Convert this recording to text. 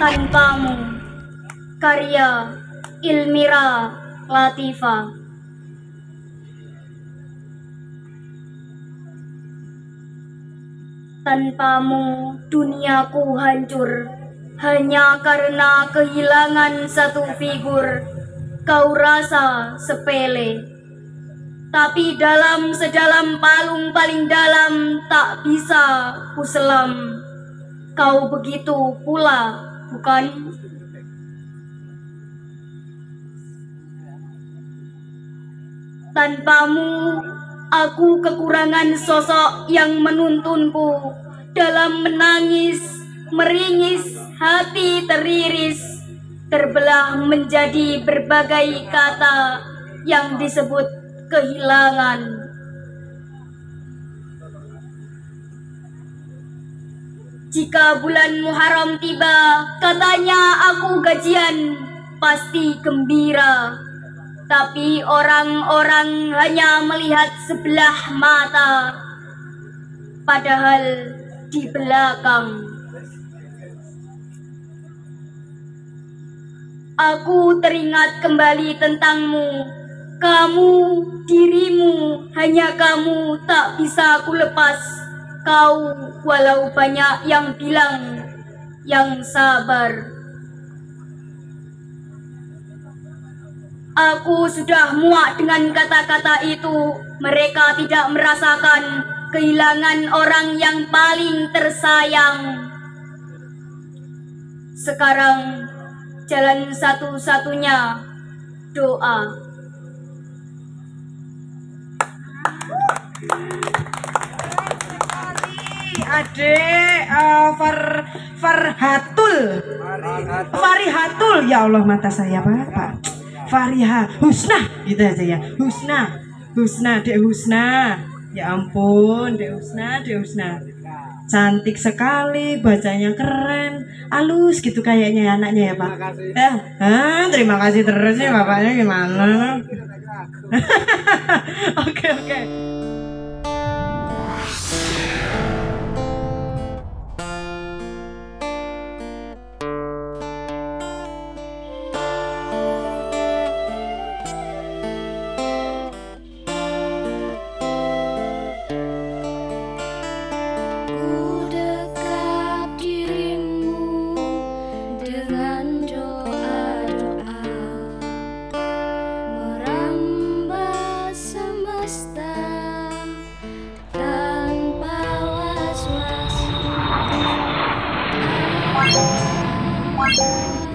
tanpamu. Karya Ilmira Latifa Tanpamu duniaku hancur hanya karena kehilangan satu figur. Kau rasa sepele tapi dalam sedalam palung paling dalam tak bisa kuselam kau begitu pula bukan tanpamu Aku kekurangan sosok yang menuntunku dalam menangis, meringis, hati teriris, terbelah menjadi berbagai kata yang disebut kehilangan. Jika bulan Muharram tiba, katanya aku gajian, pasti gembira. Tapi orang-orang hanya melihat sebelah mata, padahal di belakang. Aku teringat kembali tentangmu, kamu, dirimu, hanya kamu tak bisa aku lepas. Kau, walau banyak yang bilang, yang sabar. Aku sudah muak dengan kata-kata itu. Mereka tidak merasakan kehilangan orang yang paling tersayang. Sekarang jalan satu-satunya doa. Adek uh, Far Farhatul. Farihatul. Ya Allah mata saya Pak Fariha Husna. Gitu aja ya. Husna. Husna Dek Husna. Ya ampun Dek Husna Dek Husna. Cantik sekali bacanya keren. Halus gitu kayaknya ya anaknya ya Pak. Ya ah, terima kasih terus ya bapaknya gimana? Oke oke Bye.